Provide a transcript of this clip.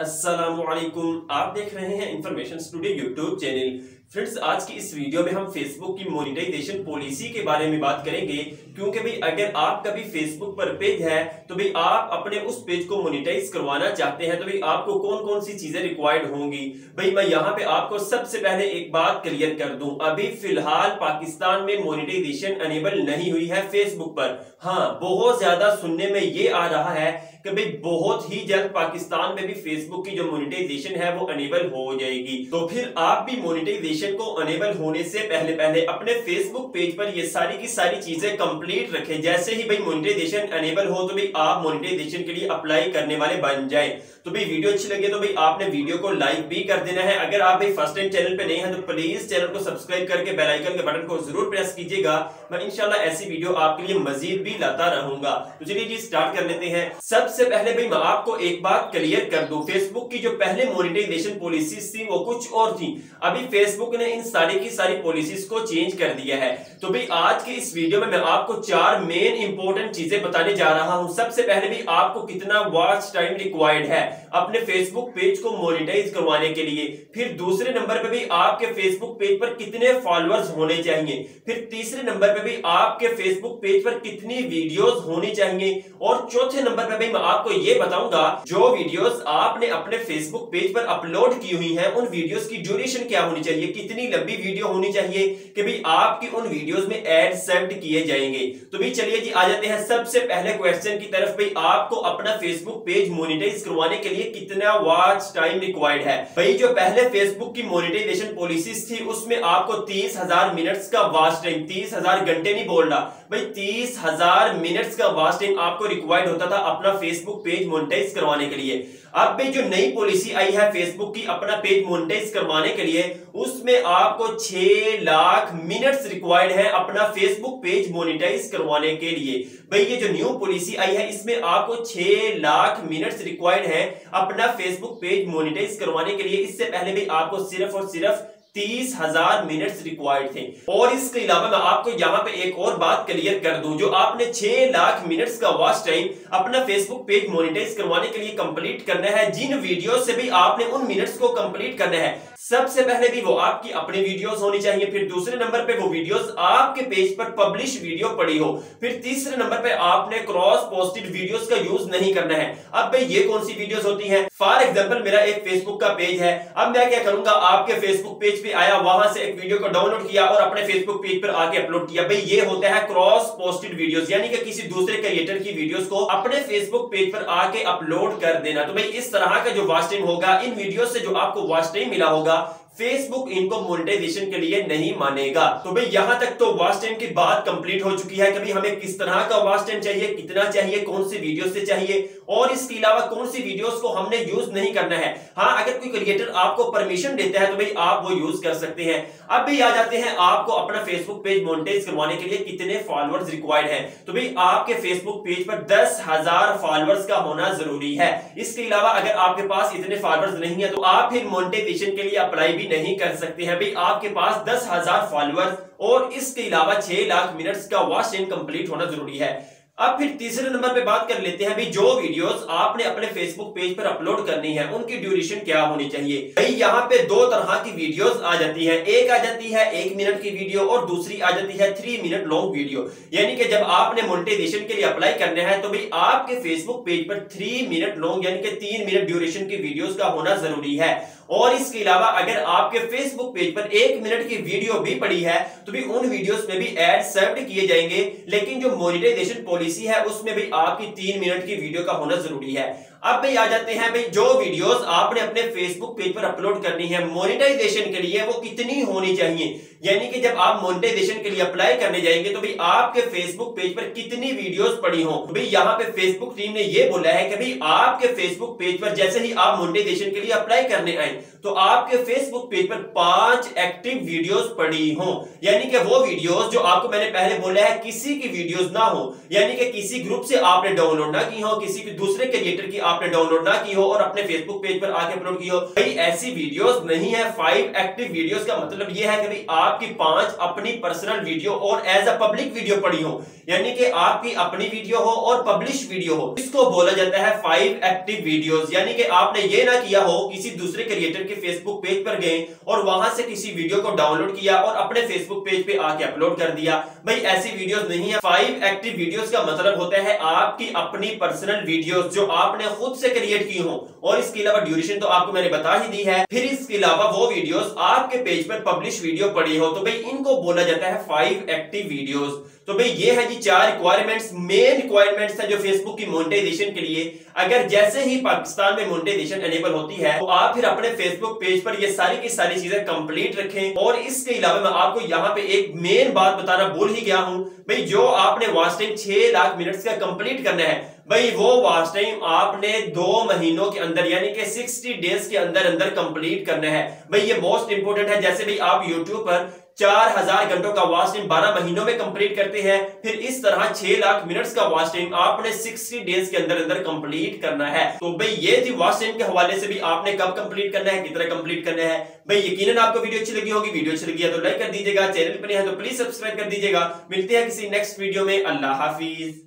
असलकुम आप देख रहे हैं information studio YouTube channel friends, आज की इस वीडियो में हम फेसबुक की मोनिटाइजेशन पॉलिसी के बारे में बात करेंगे, क्योंकि भाई अगर आपका भी फेसबुक पर पेज है तो भाई आप अपने उस पेज को मोनिटाइज करवाना चाहते हैं तो भाई आपको कौन कौन सी चीज़ें रिक्वायर्ड होंगी? भाई मैं यहाँ पे आपको सबसे पहले एक बात क्लियर कर दूँ, अभी फ़िलहाल पाकिस्तान में मोनिटाइजेशन अनेबल नहीं हुई है फेसबुक पर। हाँ बहुत ज़्यादा सुनने में ये आ रहा है कि भाई बहुत ही जल्द पाकिस्तान में भी फेसबुक की जो मोनिटाइजेशन है, वो अनेबल हो जाएगी। तो फिर आप भी मोनिटाइजेशन को अनेबल होने से पहले पहले अपने फेसबुक पेज पर ये सारी की सारी चीज़ें कंप्लीट रखें। जैसे ही भाई मोनिटाइजेशन अनेबल हो तो भाई आप मोनिटाइजेशन के लिए अप्लाई करने वाले बन जाए। तो भाई वीडियो अच्छी लगे तो भाई आपने वीडियो को लाइक भी कर देना है। अगर आप भाई फ़र्स्ट टाइम चैनल पे नहीं है तो प्लीज़ चैनल को सब्सक्राइब करके बेल आइकन के बटन को ज़रूर प्रेस कीजिएगा। मैं इंशाल्लाह ऐसी वीडियो आपके लिए मजीद भी लाता रहूँगा। तो चलिए जी स्टार्ट कर लेते हैं। सबसे पहले भाई मैं आपको एक बात क्लियर कर दूँ। फेसबुक की जो पहले मोनिटाइजेशन पॉलिसी थी वो कुछ और थी। अभी फेसबुक ने इन सारी की सारी पॉलिसीज़ को चेंज कर दिया है। तो भाई, आज के इस वीडियो में मैं आपको चार मेन इंपॉर्टेंट चीज़ें बताने जा रहा हूँ। सबसे पहले भी आपको कितना वॉच टाइम रिक्वायर्ड है अपने फेसबुक पेज को मोनिटाइज करवाने के लिए। फिर दूसरे नंबर पे भी आपके फेसबुक पेज पर कितने फॉलोअर्स होने चाहिए। फिर तीसरे नंबर पे भी आपके फेसबुक पेज पर कितनी वीडियोस होनी चाहिए। और चौथे नंबर पर भी मैं आपको ये बताऊँगा, जो वीडियोस आपने अपने फेसबुक पेज पर अपलोड की हुई है, उन वीडियोस की ड्यूरेशन क्या होनी चाहिए कितनी लंबी वीडियो होनी चाहिए कि भाई आपकी उन वीडियोस में एड सेव्ड किए जाएँगे। तो भाई चलिए जी, आ जाते हैं सबसे पहले क्वेश्चन की तरफ़। भाई आपको अपना फेसबुक पेज मोनिटाइज करवाने के लिए कितना वॉच टाइम रिक्वायर्ड है? भाई जो पहले फेसबुक की मोनिटाइजेशन पॉलिसी थी, उसमें आपको तीस हज़ार मिनट्स का वॉच टाइम तीस हज़ार घंटे नहीं बोल रहा भाई तीस हज़ार मिनट्स का वॉच टाइम आपको रिक्वायर्ड होता था अपना फेसबुक पेज मोनिटाइज करवाने के लिए। अब भी जो नई पॉलिसी आई है फेसबुक की अपना पेज मोनिटाइज करवाने के लिए, उसमें आपको छह लाख मिनट्स रिक्वायर्ड है अपना फेसबुक पेज मोनिटाइज करवाने के लिए। भाई, ये जो न्यू पॉलिसी आई है, इसमें आपको छह लाख मिनट्स रिक्वायर्ड है अपना फेसबुक पेज मोनिटाइज करवाने के लिए। इससे पहले भी आपको सिर्फ़ और सिर्फ़ तीस हज़ार मिनट्स रिक्वायर्ड थे। और इसके अलावा मैं आपको यहाँ पे एक और बात क्लियर कर दूँ, जो आपने छह लाख मिनट्स का वॉच टाइम अपना फेसबुक पेज मोनिटाइज करवाने के लिए कंप्लीट करना है। जिन वीडियो से भी आपने उन मिनट्स को कंप्लीट करना है सबसे पहले भी वो आपकी अपनी वीडियोस होनी चाहिए, फिर दूसरे नंबर पे वो वीडियोस आपके पेज पर पब्लिश वीडियो पड़ी हो, फिर तीसरे नंबर पे आपने क्रॉस पोस्टेड वीडियोस का यूज़ नहीं करना है। अब भाई ये कौन सी वीडियोस होती हैं? फॉर एग्जांपल मेरा एक फेसबुक का पेज है। अब मैं क्या करूँगा? आपके फेसबुक पेज पे आया, वहाँ से एक वीडियो को डाउनलोड किया और अपने फेसबुक पेज पर आके अपलोड किया। भाई ये होता है क्रॉस पोस्टेड वीडियोस यानी कि किसी दूसरे क्रिएटर की वीडियोस को अपने फेसबुक पेज पर आके अपलोड कर देना। तो भाई इस तरह का जो वॉच होगा, इन वीडियो से जो आपको वॉच मिला होगा lá फेसबुक इनको मोनिटाइजेशन के लिए नहीं मानेगा। तो भाई, यहाँ तक तो वॉच टाइम की बात कंप्लीट हो चुकी है कि हमें किस तरह का वॉच टाइम चाहिए, कितना चाहिए कौन सी वीडियो से चाहिए, और इसके अलावा कौन सी वीडियोस को हमने यूज़ नहीं करना है। हाँ अगर कोई क्रिएटर आपको परमिशन देता है तो भाई, आप वो यूज़ कर सकते हैं। अब भी आ जाते हैं आपको अपना फेसबुक पेज मोनिटाइज करवाने के लिए कितने फॉलोअर्स रिक्वायर्ड है। तो भाई, आपके फेसबुक पेज पर दस हज़ार फॉलोअर्स का होना ज़रूरी है। इसके अलावा अगर आपके पास इतने फॉलोअर्स नहीं है तो आप फिर मोनिटाइजेशन के लिए अप्लाई भी नहीं कर सकते हैं। भाई आपके पास दस हज़ार फॉलोअर्स और इसके अलावा छह लाख मिनट्स का वॉच टाइम कंप्लीट होना ज़रूरी है। अब फिर तीसरे नंबर पे बात कर लेते हैं। भाई जो वीडियोस आपने अपने फेसबुक पेज पर अपलोड करनी है, उनकी ड्यूरेशन क्या होनी चाहिए? भाई, यहाँ पे दो तरह की वीडियोस आ जाती है। एक आ जाती है एक मिनट की वीडियो और दूसरी आ जाती है थ्री मिनट लॉन्ग वीडियो यानी कि जब आपने मोनिटाइजेशन के लिए अप्लाई करना है तो भाई आपके फेसबुक पेज पर थ्री मिनट लॉन्ग यानी कि तीन मिनट ड्यूरेशन की वीडियोस का होना ज़रूरी है। और इसके अलावा अगर आपके फेसबुक पेज पर एक मिनट की वीडियो भी पड़ी है तो भी उन वीडियोस में भी एड सर्व किए जाएँगे। लेकिन जो मोनिटाइजेशन पॉलिसी है, उसमें भी आपकी तीन मिनट की वीडियो का होना ज़रूरी है। अब भाई आ जाते हैं भाई, जो वीडियोस आपने अपने फेसबुक पेज पर अपलोड करनी है मोनिटाइजेशन के लिए वो कितनी होनी चाहिए? यानी कि जब आप मोनिटाइजेशन के लिए अप्लाई करने जाएँगे तो भाई आपके फेसबुक पेज पर कितनी वीडियोस पड़ी हो? भाई यहाँ पे फेसबुक टीम ने ये बोला है कि भाई आपके फेसबुक पेज पर जैसे ही आप मोनिटाइजेशन के लिए अप्लाई करने आए तो आपके फेसबुक पेज पर पाँच एक्टिव वीडियोस पड़ी हो। यानी कि वो वीडियोस जो आपको मैंने पहले बोला है, किसी की वीडियोस ना हो। यानी कि किसी ग्रुप से आपने डाउनलोड ना की हो, किसी दूसरे क्रिएटर की आपने डाउनलोड ना की हो और अपने फेसबुक पेज पर आके अपलोड की हो। भाई, ऐसी वीडियोस नहीं है फाइव एक्टिव वीडियोस का मतलब ये है कि भाई, आपकी पाँच अपनी पर्सनल वीडियो और एज अ पब्लिक वीडियो पड़ी हो। यानी कि आपकी अपनी वीडियो हो और पब्लिश वीडियो हो। इसको बोला जाता है फाइव एक्टिव वीडियोस यानी कि आपने ये ना किया हो, किसी दूसरे क्रिएटर के फेसबुक पेज पर गए और वहाँ से किसी वीडियो को डाउनलोड किया और अपने फेसबुक पेज पे आके अपलोड कर दिया। भाई, ऐसी वीडियोस नहीं है। फाइव एक्टिव वीडियोस का मतलब होता है आपकी अपनी पर्सनल वीडियोस जो आपने खुद से क्रिएट की हो। और इसके अलावा ड्यूरेशन तो आपको मैंने बता ही दी है। फिर इसके अलावा वो वीडियोस आपके पेज पर पब्लिश वीडियो पड़ी हो तो भाई इनको बोला जाता है फाइव एक्टिव वीडियोस तो भाई ये है जी चार रिक्वायरमेंट्स मेन रिक्वायरमेंट्स है जो फेसबुक की मोनेटाइजेशन के लिए। अगर जैसे ही पाकिस्तान में मोनेटाइजेशन एनेबल होती है तो आप फिर अपने फेसबुक पेज पर ये सारी की सारी चीज़ें कंप्लीट रखें। और इसके अलावा मैं आपको यहाँ पे एक मेन बात बताना भूल ही गया हूँ। भाई जो आपने टाइम छह लाख मिनट्स का कंप्लीट करना है भाई, वो वॉच टाइम आपने दो महीनों के अंदर, यानी कि 60 डेज़ के अंदर अंदर कंप्लीट करना है। भाई, ये मोस्ट इंपोर्टेंट है, जैसे भाई आप यूट्यूब पर चार हज़ार घंटों का वॉच टाइम बारह महीनों में कंप्लीट करते हैं, फिर इस तरह छह लाख मिनट्स का वॉच टाइम आपने सिक्सटी डेज़ के अंदर अंदर कंप्लीट करना है। तो भाई, ये थी वॉच टाइम के हवाले से भी आपने कब कंप्लीट करना है, कितना कंप्लीट करना है। भाई, यकीनन आपको वीडियो अच्छी लगी होगी वीडियो अच्छी लगी है तो लाइक कर दीजिएगा चैनल पर है तो प्लीज़ सब्सक्राइब कर दीजिएगा। मिलते हैं किसी नेक्स्ट वीडियो में। अल्लाह हाफिज।